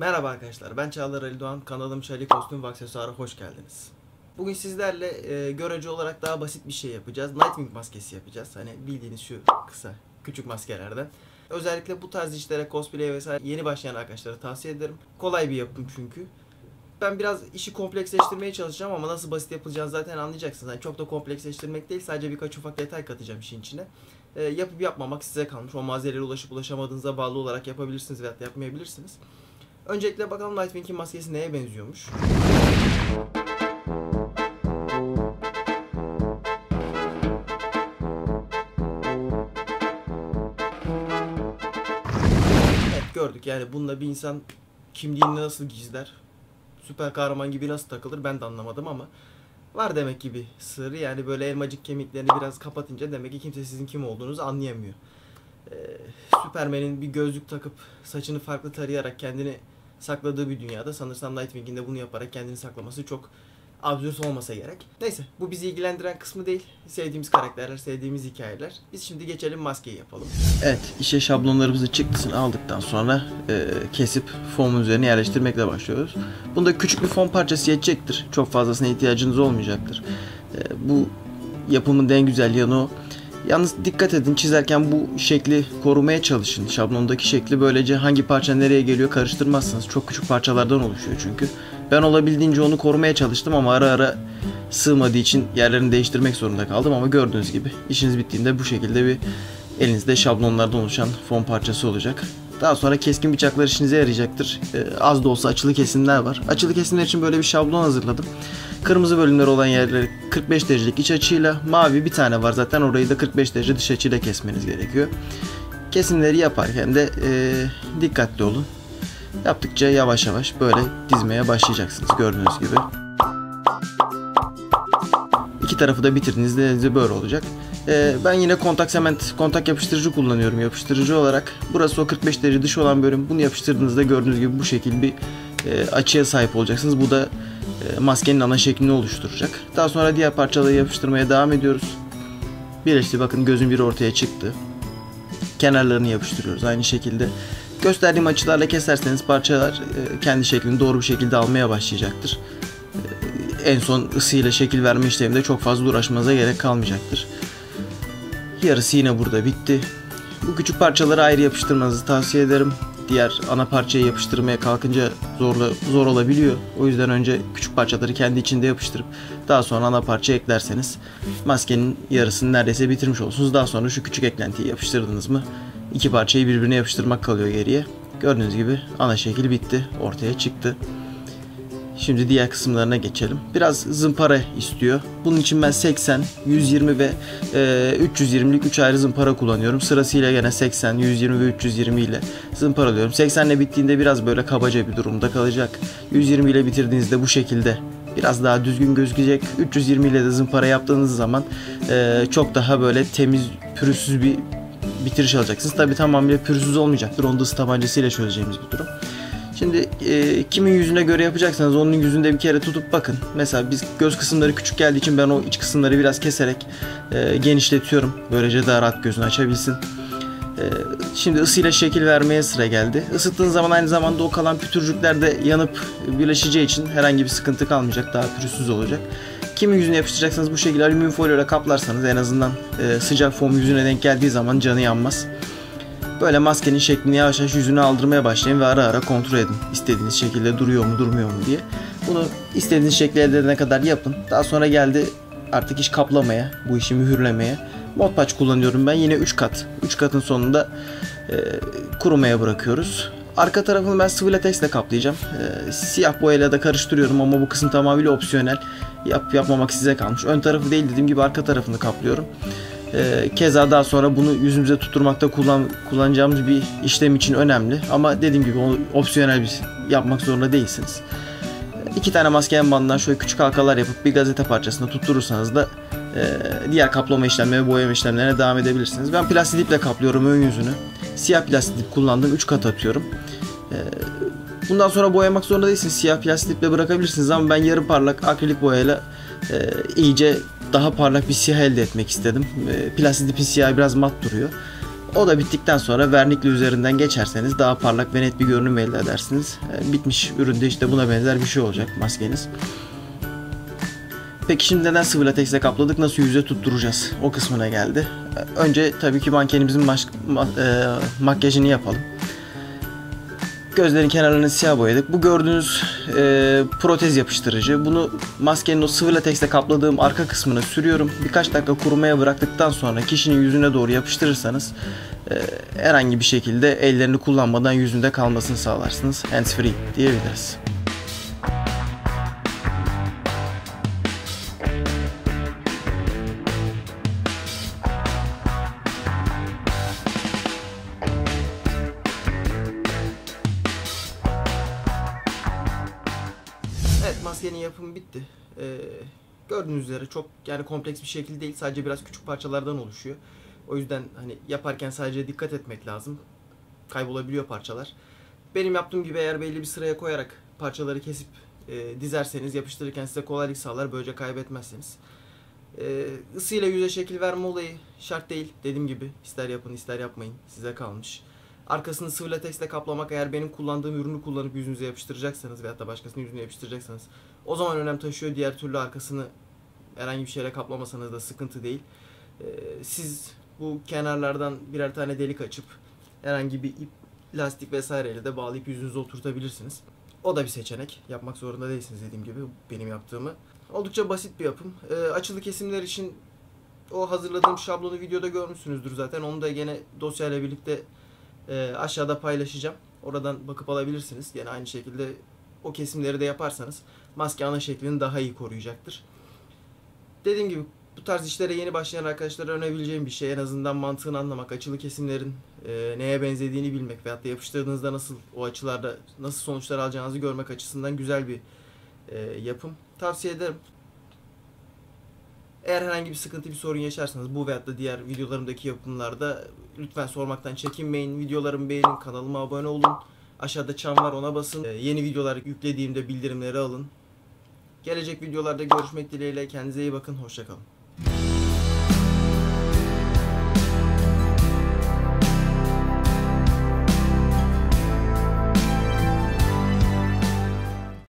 Merhaba arkadaşlar, ben Çağlar Ali Doğan, kanalım Şali Kostüm ve Aksesuar'a hoş geldiniz. Bugün sizlerle e, görece olarak daha basit bir şey yapacağız. Nightwing maskesi yapacağız. Hani bildiğiniz şu kısa, küçük maskelerden. Özellikle bu tarz işlere, cosplay vesaire yeni başlayan arkadaşlara tavsiye ederim. Kolay bir yapım çünkü. Ben biraz işi kompleksleştirmeye çalışacağım ama nasıl basit yapılacağını zaten anlayacaksınız. Yani çok da kompleksleştirmek değil, sadece birkaç ufak detay katacağım işin içine. E, yapıp yapmamak size kalmış. O malzemelere ulaşıp ulaşamadığınıza bağlı olarak yapabilirsiniz veya yapmayabilirsiniz. Öncelikle bakalım Nightwing'in maskesi neye benziyormuş. Evet gördük yani bununla bir insan kimliğini nasıl gizler, süper kahraman gibi nasıl takılır ben de anlamadım ama var demek ki bir sırrı yani böyle elmacık kemiklerini biraz kapatınca demek ki kimse sizin kim olduğunuzu anlayamıyor. Ee, Superman'in bir gözlük takıp saçını farklı tarayarak kendini sakladığı bir dünyada sanırsam Nightwing'in de bunu yaparak kendini saklaması çok absürt olmasa gerek. Neyse bu bizi ilgilendiren kısmı değil. Sevdiğimiz karakterler, sevdiğimiz hikayeler. Biz şimdi geçelim maskeyi yapalım. Evet işe şablonlarımızın çıktısını aldıktan sonra e, kesip fomun üzerine yerleştirmekle başlıyoruz. Bunda küçük bir fon parçası yetecektir. Çok fazlasına ihtiyacınız olmayacaktır. E, bu yapımın en güzel yanı o. Yalnız dikkat edin çizerken bu şekli korumaya çalışın. Şablondaki şekli böylece hangi parça nereye geliyor karıştırmazsınız. Çok küçük parçalardan oluşuyor çünkü. Ben olabildiğince onu korumaya çalıştım ama ara ara sığmadığı için yerlerini değiştirmek zorunda kaldım ama gördüğünüz gibi işiniz bittiğinde bu şekilde bir elinizde şablonlardan oluşan fon parçası olacak. Daha sonra keskin bıçaklar işinize yarayacaktır. Ee, az da olsa açılı kesimler var. Açılı kesimler için böyle bir şablon hazırladım. Kırmızı bölümler olan yerleri 45 derecelik iç açıyla, mavi bir tane var zaten orayı da 45 derece dış açıyla kesmeniz gerekiyor. Kesimleri yaparken de e, dikkatli olun. Yaptıkça yavaş yavaş böyle dizmeye başlayacaksınız gördüğünüz gibi. İki tarafı da bitirdiğinizde böyle olacak. Ee, ben yine kontak sement, kontak yapıştırıcı kullanıyorum yapıştırıcı olarak. Burası o 45 derece dış olan bölüm. Bunu yapıştırdığınızda gördüğünüz gibi bu şekil bir e, açıya sahip olacaksınız. Bu da e, maskenin ana şeklini oluşturacak. Daha sonra diğer parçaları yapıştırmaya devam ediyoruz. Birleşti bakın gözün biri ortaya çıktı. Kenarlarını yapıştırıyoruz aynı şekilde. Gösterdiğim açılarla keserseniz parçalar e, kendi şeklini doğru bir şekilde almaya başlayacaktır. E, en son ısıyla şekil verme işleminde çok fazla uğraşmanıza gerek kalmayacaktır. Yarısı yine burada bitti. Bu küçük parçaları ayrı yapıştırmanızı tavsiye ederim. Diğer ana parçayı yapıştırmaya kalkınca zorla, zor olabiliyor. O yüzden önce küçük parçaları kendi içinde yapıştırıp daha sonra ana parça eklerseniz maskenin yarısını neredeyse bitirmiş olursunuz. Daha sonra şu küçük eklentiyi yapıştırdınız mı iki parçayı birbirine yapıştırmak kalıyor geriye. Gördüğünüz gibi ana şekil bitti. Ortaya çıktı. Şimdi diğer kısımlarına geçelim. Biraz zımpara istiyor. Bunun için ben 80, 120 ve e, 320'lik 3 ayrı zımpara kullanıyorum. Sırasıyla gene 80, 120 ve 320 ile zımparalıyorum. 80 ile bittiğinde biraz böyle kabaca bir durumda kalacak. 120 ile bitirdiğinizde bu şekilde biraz daha düzgün gözükecek. 320 ile de zımpara yaptığınız zaman e, çok daha böyle temiz, pürüzsüz bir bitiriş alacaksınız. Tabi tamamıyla pürüzsüz olmayacaktır. Onu da ısı tabancasıyla çözeceğimiz bir durum. Şimdi e, kimin yüzüne göre yapacaksanız onun yüzünde bir kere tutup bakın. Mesela biz göz kısımları küçük geldiği için ben o iç kısımları biraz keserek e, genişletiyorum. Böylece daha rahat gözünü açabilsin. E, şimdi ısıyla şekil vermeye sıra geldi. Isıttığın zaman aynı zamanda o kalan pütürcükler de yanıp birleşeceği için herhangi bir sıkıntı kalmayacak. Daha pürüzsüz olacak. Kimin yüzüne yapıştıracaksanız bu şekilde alüminyum folyo ile kaplarsanız en azından e, sıcak foam yüzüne denk geldiği zaman canı yanmaz. Böyle maskenin şeklini yavaş yavaş yüzüne aldırmaya başlayın ve ara ara kontrol edin. İstediğiniz şekilde duruyor mu durmuyor mu diye. Bunu istediğiniz şekli elde edene kadar yapın. Daha sonra geldi artık iş kaplamaya, bu işi mühürlemeye. Modpaç kullanıyorum ben yine 3 kat. 3 katın sonunda e, kurumaya bırakıyoruz. Arka tarafını ben sıvı latexle kaplayacağım. E, siyah boyayla da karıştırıyorum ama bu kısım tamamıyla opsiyonel. Yap yapmamak size kalmış. Ön tarafı değil dediğim gibi arka tarafını kaplıyorum. E, keza daha sonra bunu yüzümüze tutturmakta kullan, kullanacağımız bir işlem için önemli. Ama dediğim gibi opsiyonel bir yapmak zorunda değilsiniz. İki tane maskenin bandından şöyle küçük halkalar yapıp bir gazete parçasına tutturursanız da e, diğer kaplama işlemleri ve boyama işlemlerine devam edebilirsiniz. Ben plastik iple kaplıyorum ön yüzünü. Siyah plastik ip kullandım. 3 kat atıyorum. E, bundan sonra boyamak zorunda değilsiniz. Siyah plastik iple bırakabilirsiniz ama ben yarı parlak akrilik boyayla e, iyice daha parlak bir siyah elde etmek istedim. E, plastik ipin siyahı biraz mat duruyor. O da bittikten sonra vernikli üzerinden geçerseniz daha parlak ve net bir görünüm elde edersiniz. E, bitmiş üründe işte buna benzer bir şey olacak maskeniz. Peki şimdi neden sıvı lateksle kapladık? Nasıl yüze tutturacağız? O kısmına geldi. E, Önce tabii ki mankenimizin maş- ma- e, makyajını yapalım. Gözlerin kenarlarını siyah boyadık. Bu gördüğünüz e, protez yapıştırıcı. Bunu maskenin o sıvı lateksle kapladığım arka kısmına sürüyorum. Birkaç dakika kurumaya bıraktıktan sonra kişinin yüzüne doğru yapıştırırsanız e, herhangi bir şekilde ellerini kullanmadan yüzünde kalmasını sağlarsınız. Hands free diyebiliriz. Maskenin yapımı bitti. Ee, gördüğünüz üzere çok yani kompleks bir şekil değil. Sadece biraz küçük parçalardan oluşuyor. O yüzden hani yaparken sadece dikkat etmek lazım. Kaybolabiliyor parçalar. Benim yaptığım gibi eğer belli bir sıraya koyarak parçaları kesip e, dizerseniz yapıştırırken size kolaylık sağlar. Böylece kaybetmezsiniz. E, ısıyla yüze şekil verme olayı şart değil. Dediğim gibi ister yapın ister yapmayın. Size kalmış. Arkasını sıvı lateksle kaplamak eğer benim kullandığım ürünü kullanıp yüzünüze yapıştıracaksanız veyahut da başkasının yüzüne yapıştıracaksanız o zaman önem taşıyor. Diğer türlü arkasını herhangi bir şeyle kaplamasanız da sıkıntı değil. Ee, siz bu kenarlardan birer tane delik açıp herhangi bir ip, lastik vesaireyle de bağlayıp yüzünüze oturtabilirsiniz. O da bir seçenek. Yapmak zorunda değilsiniz dediğim gibi benim yaptığımı. Oldukça basit bir yapım. Ee, açılı kesimler için o hazırladığım şablonu videoda görmüşsünüzdür zaten. Onu da gene dosyayla birlikte e, aşağıda paylaşacağım. Oradan bakıp alabilirsiniz. Gene aynı şekilde o kesimleri de yaparsanız maske ana şeklini daha iyi koruyacaktır. Dediğim gibi bu tarz işlere yeni başlayan arkadaşlara önerebileceğim bir şey en azından mantığını anlamak, açılı kesimlerin e, neye benzediğini bilmek veyahut da yapıştırdığınızda nasıl o açılarda nasıl sonuçlar alacağınızı görmek açısından güzel bir e, yapım. Tavsiye ederim. Eğer herhangi bir sıkıntı bir sorun yaşarsanız bu veyahut da diğer videolarımdaki yapımlarda lütfen sormaktan çekinmeyin. Videolarımı beğenin, kanalıma abone olun. Aşağıda çan var ona basın. Ee, yeni videolar yüklediğimde bildirimleri alın. Gelecek videolarda görüşmek dileğiyle. Kendinize iyi bakın. Hoşçakalın.